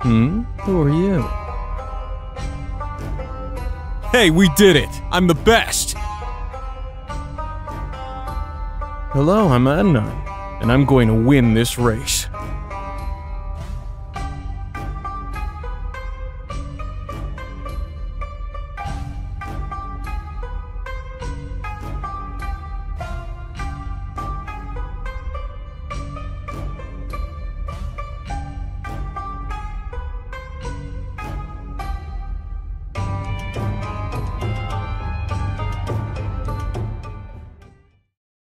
Hmm? Who are you? Hey, we did it! I'm the best! Hello, I'm Adnan, and I'm going to win this race.